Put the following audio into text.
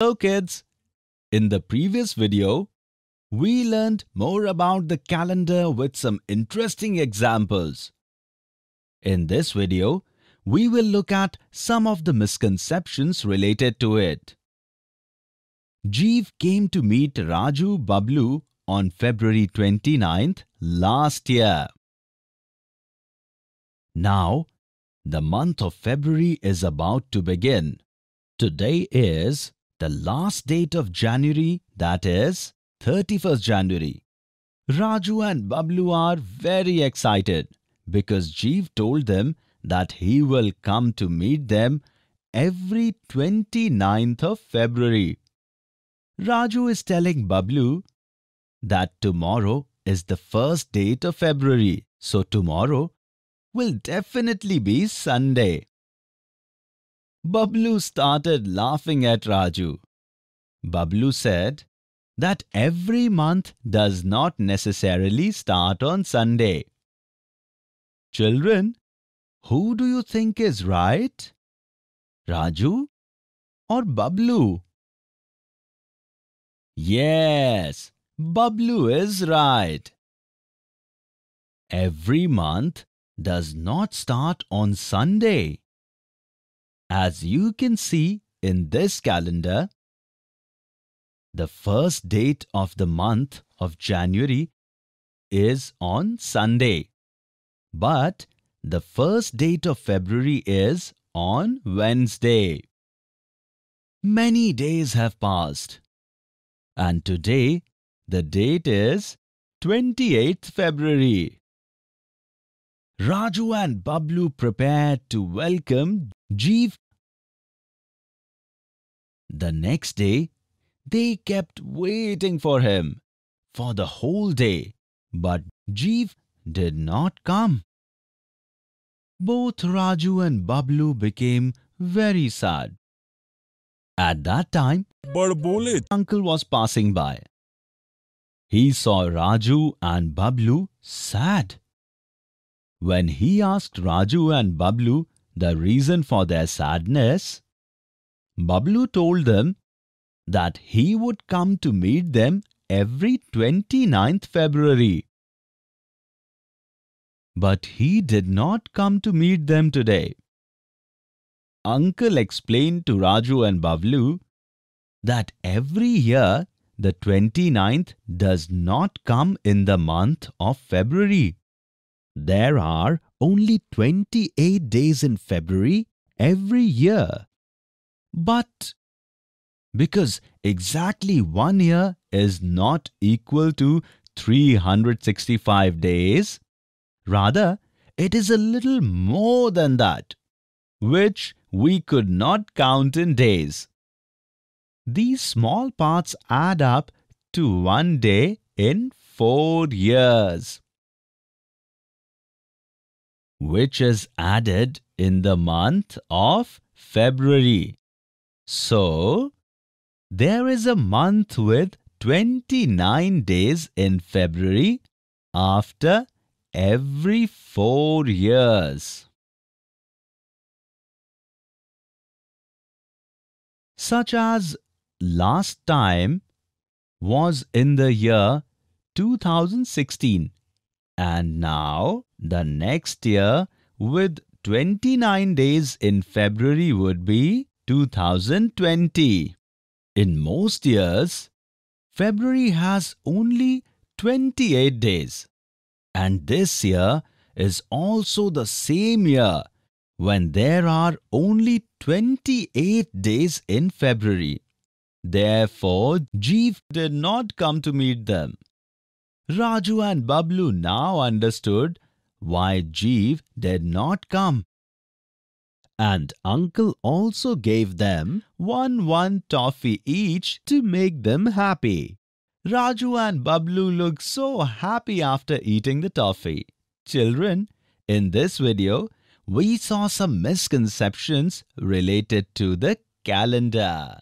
Hello kids! In the previous video, we learned more about the calendar with some interesting examples. In this video, we will look at some of the misconceptions related to it. Jeev came to meet Raju Bablu on February 29th last year. Now, the month of February is about to begin. Today is the last date of January, that is 31st January. Raju and Bablu are very excited because Jeev told them that he will come to meet them every 29th of February. Raju is telling Bablu that tomorrow is the first date of February, so tomorrow will definitely be Sunday. Bablu started laughing at Raju. Bablu said that every month does not necessarily start on Sunday. Children, who do you think is right? Raju or Bablu? Yes, Bablu is right. Every month does not start on Sunday. As you can see in this calendar, the first date of the month of January is on Sunday. But the first date of February is on Wednesday. Many days have passed. And today, the date is 28th February. Raju and Bablu prepared to welcome Jeev. The next day, they kept waiting for him for the whole day, but Jeev did not come. Both Raju and Bablu became very sad. At that time, Barbolet uncle was passing by. He saw Raju and Bablu sad. When he asked Raju and Bablu the reason for their sadness, Bablu told them that he would come to meet them every 29th February. But he did not come to meet them today. Uncle explained to Raju and Bablu that every year the 29th does not come in the month of February. There are only 28 days in February every year. But because exactly one year is not equal to 365 days, rather, it is a little more than that, which we could not count in days. These small parts add up to one day in four years, which is added in the month of February. So, there is a month with 29 days in February after every four years. Such as last time was in the year 2016 and now the next year with 29 days in February would be 2020. In most years, February has only 28 days. And this year is also the same year when there are only 28 days in February. Therefore, Jeev did not come to meet them. Raju and Bablu now understood why Jeev did not come. And uncle also gave them one one toffee each to make them happy. Raju and Bablu looked so happy after eating the toffee. Children, in this video, we saw some misconceptions related to the calendar.